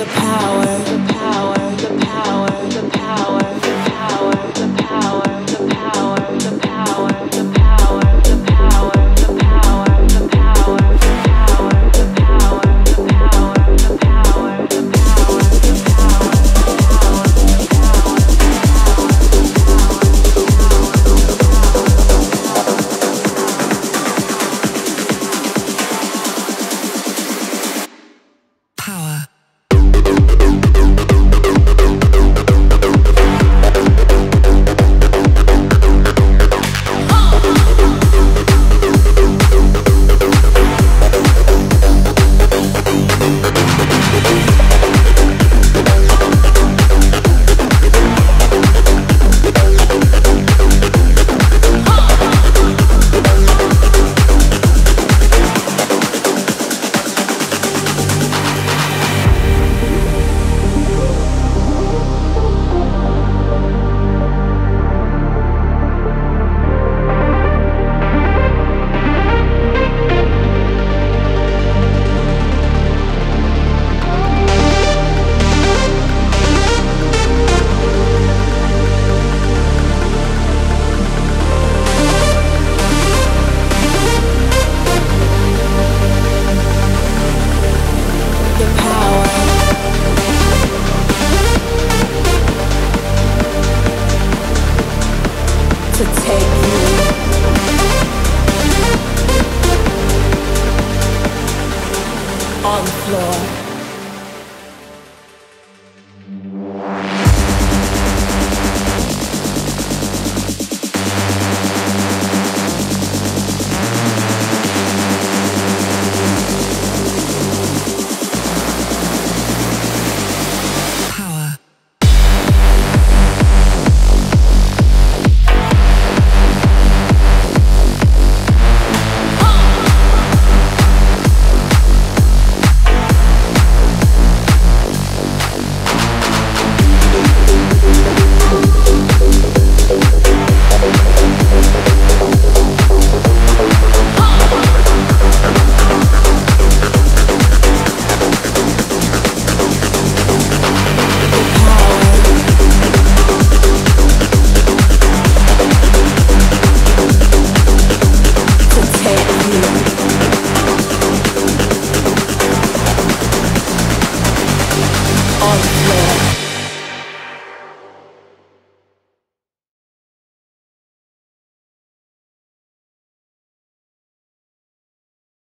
power. all